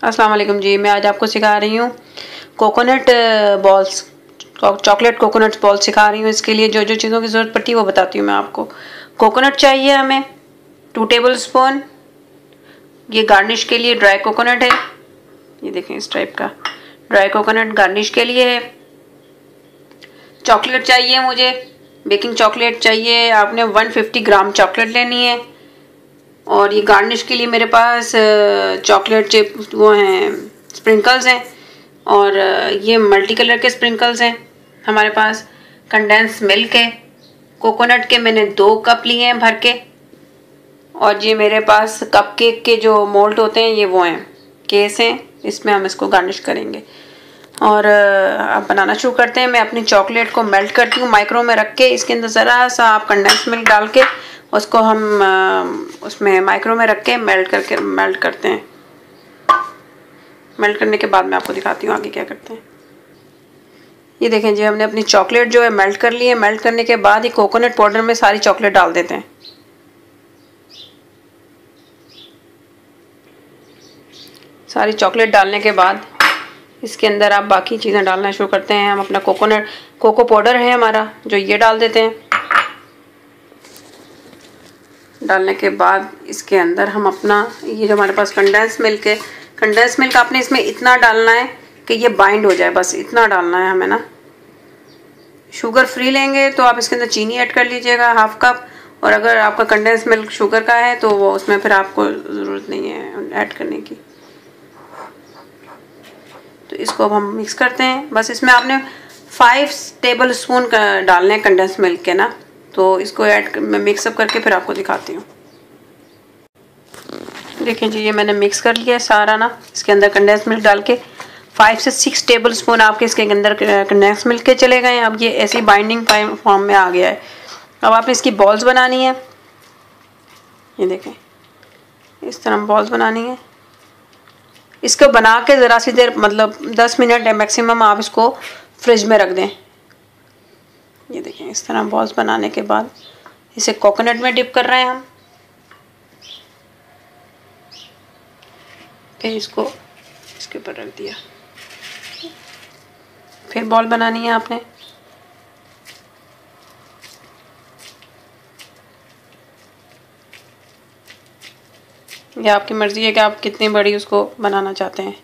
अस्सलाम वालेकुम जी, मैं आज आपको सिखा रही हूँ coconut balls chocolate coconut balls सिखा रही हूँ। इसके लिए जो जो चीज़ों की ज़रूरत पड़ती है वो बताती हूँ मैं आपको। कोकोनट चाहिए हमें टू टेबल स्पून ये गार्निश के लिए ड्राई कोकोनट है। ये देखें इस टाइप का। ड्राई कोकोनट गार्निश के लिए है। चॉकलेट चाहिए मुझे बेकिंग चॉकलेट चाहिए, आपने 150 ग्राम चॉकलेट लेनी है। और ये गार्निश के लिए मेरे पास चॉकलेट चिप वो हैं स्प्रिंकल्स हैं और ये मल्टी कलर के स्प्रिंकल्स हैं हमारे पास। कंडेंस मिल्क है कोकोनट के मैंने दो कप लिए हैं भर के और ये मेरे पास कप केक के जो मोल्ट होते हैं, ये वो हैं केस हैं, इसमें हम इसको गार्निश करेंगे। और आप बनाना शुरू करते हैं। मैं अपनी चॉकलेट को मेल्ट करती हूँ माइक्रो में रख के, इसके अंदर ज़रा सा आप कंडेंस मिल्क डाल के उसको हम उसमें माइक्रो में रख के मेल्ट करके मेल्ट करते हैं। मेल्ट करने के बाद मैं आपको दिखाती हूँ आगे क्या करते हैं। ये देखें जी, हमने अपनी चॉकलेट जो है मेल्ट कर ली है। मेल्ट करने के बाद ही कोकोनट पाउडर में सारी चॉकलेट डाल देते हैं। सारी चॉकलेट डालने के बाद इसके अंदर आप बाकी चीज़ें डालना शुरू करते हैं। हम अपना कोकोनट कोको पाउडर है हमारा, जो ये डाल देते हैं। डालने के बाद इसके अंदर हम अपना, ये जो हमारे पास कंडेंस मिल्क है कंडेंस मिल्क आपने इसमें इतना डालना है कि ये बाइंड हो जाए, बस इतना डालना है हमें ना। शुगर फ्री लेंगे तो आप इसके अंदर चीनी ऐड कर लीजिएगा हाफ़ कप और अगर आपका कंडेंस मिल्क शुगर का है तो वो उसमें फिर आपको ज़रूरत नहीं है ऐड करने की। तो इसको अब हम मिक्स करते हैं। बस इसमें आपने फाइव टेबल स्पून डालने हैं कंडेंस मिल्क के ना। तो इसको ऐड मैं मिक्सअप करके फिर आपको दिखाती हूँ। देखिए जी, ये मैंने मिक्स कर लिया है सारा ना। इसके अंदर कंडेंस मिल्क डाल के फाइव से सिक्स टेबल स्पून आपके इसके अंदर कंडेंस मिल्क के चले गए अब ये ऐसी बाइंडिंग फॉर्म में आ गया है। अब आपने इसकी बॉल्स बनानी है। ये देखें, इस तरह बॉल्स बनानी है। इसको बना के ज़रा सी देर मतलब दस मिनट मैक्सिमम आप इसको फ्रिज में रख दें। ये देखें, इस तरह बॉल्स बनाने के बाद इसे कोकोनट में डिप कर रहे हैं हम। फिर इसको, इसके ऊपर रख दिया। फिर बॉल बनानी है आपने। ये आपकी मर्ज़ी है कि आप कितनी बड़ी उसको बनाना चाहते हैं।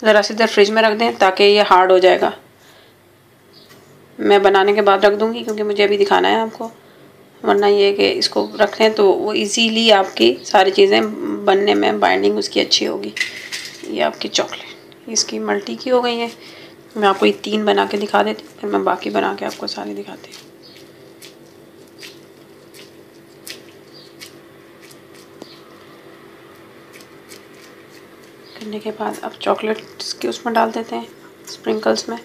ज़रा सी देर फ्रिज में रख दें ताकि ये हार्ड हो जाएगा। मैं बनाने के बाद रख दूँगी, क्योंकि मुझे अभी दिखाना है आपको। वरना ये कि इसको रखें तो वो इजीली आपकी सारी चीज़ें बनने में बाइंडिंग उसकी अच्छी होगी। ये आपकी चॉकलेट इसकी मल्टी की हो गई है। मैं आपको ये तीन बना के दिखा देती हूँ, फिर मैं बाकी बना के आपको सारी दिखाती हूँ। करने के बाद अब चॉकलेट्स के उसमें डाल देते हैं स्प्रिंकल्स में।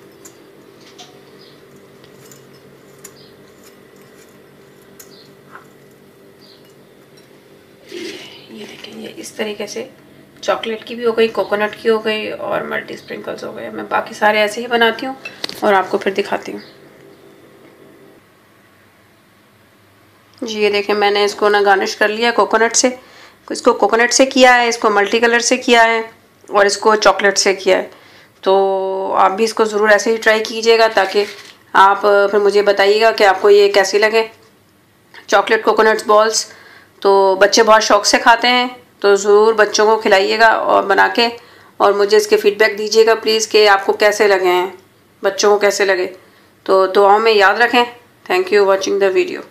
ये इस तरीके से चॉकलेट की भी हो गई, कोकोनट की हो गई और मल्टी स्प्रिंकल्स हो गए। मैं बाकी सारे ऐसे ही बनाती हूँ और आपको फिर दिखाती हूँ। जी, ये देखें, मैंने इसको ना गार्निश कर लिया कोकोनट से। इसको कोकोनट से किया है, इसको मल्टी कलर से किया है और इसको चॉकलेट से किया है। तो आप भी इसको ज़रूर ऐसे ही ट्राई कीजिएगा ताकि आप फिर मुझे बताइएगा कि आपको ये कैसी लगे। चॉकलेट कोकोनट्स बॉल्स तो बच्चे बहुत शौक से खाते हैं तो ज़रूर बच्चों को खिलाइएगा और बना के और मुझे इसके फ़ीडबैक दीजिएगा प्लीज़ कि आपको कैसे लगे हैं, बच्चों को कैसे लगे। तो दुआओं में याद रखें। Thank you watching the video